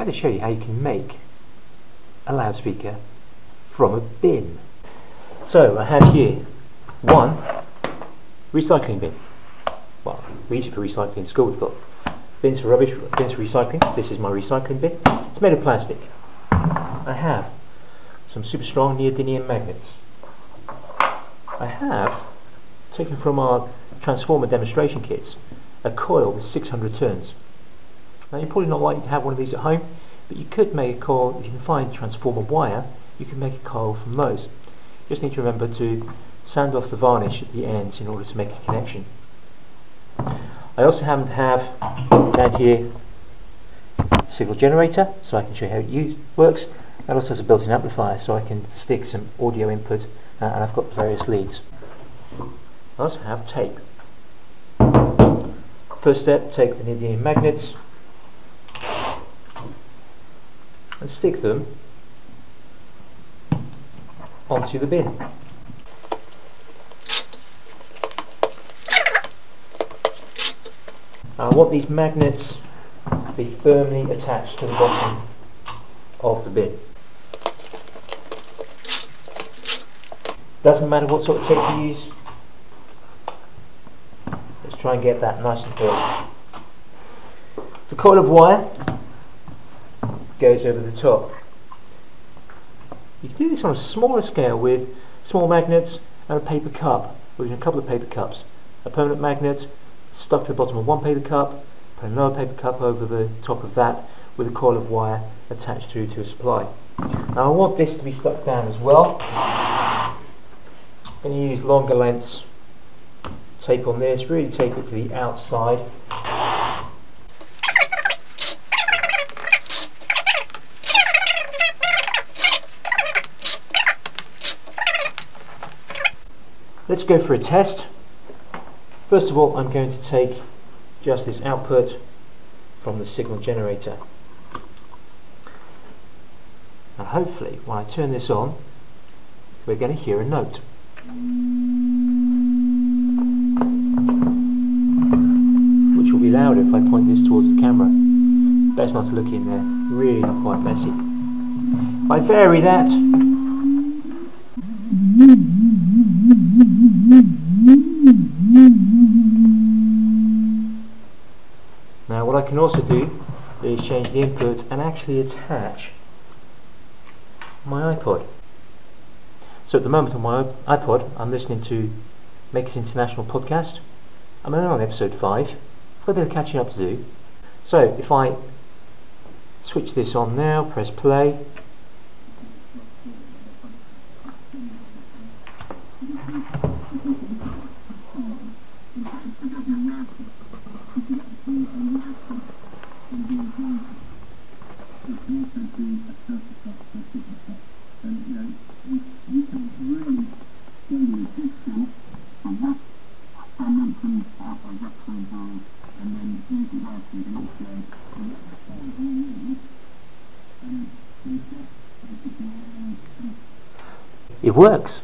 going to show you how you can make a loudspeaker from a bin. So I have here one recycling bin. Well, we use it for recycling in school. We've got bins for rubbish, bins for recycling. This is my recycling bin. It's made of plastic. I have some super strong neodymium magnets. I have, taken from our transformer demonstration kits, a coil with 600 turns. Now you're probably not likely to have one of these at home, but you could make a coil, if you can find transformer wire, you can make a coil from those. You just need to remember to sand off the varnish at the ends in order to make a connection. I also happen to have down here a signal generator, so I can show you how it use, works. That also has a built-in amplifier, so I can stick some audio input, uh, and I've got various leads. I also have tape. First step, take the neodymium magnets and stick them onto the er bin. I want these magnets to be firmly attached to the bottom of the bin. Doesn't matter what sort of tape you use. Let's try and get that nice and firm. The coil of wire goes over the top. You can do this on a smaller scale with small magnets and a paper cup, or even a couple of paper cups. A permanent magnet stuck to the bottom of one paper cup, put another paper cup over the top of that with a coil of wire attached through to a supply. Now I want this to be stuck down as well. I'm going to use longer lengths tape on this, really tape it to the outside. Let's go for a test. First of all, I'm going to take just this output from the signal generator. And hopefully, when I turn this on, we're going to hear a note. Which will be louder if I point this towards the camera. Best not to look in there, really not quite messy. If I vary that, can also do is change the input and actually attach my iPod. So at the moment on my iPod I'm listening to Makers International podcast. I'm only on episode 5. I've got a bit of catching up to do. So if I switch this on now, press play, it works.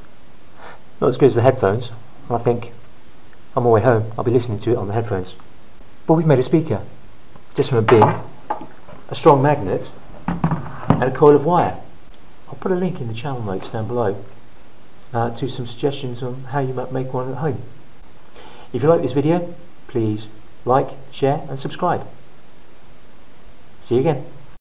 Not as good as the headphones. I think on my way home I'll be listening to it on the headphones. But we've made a speaker just from a bin, a strong magnet, and a coil of wire. I'll put a link in the channel notes down below uh, to some suggestions on how you might make one at home. If you like this video, please like, share and subscribe. See you again.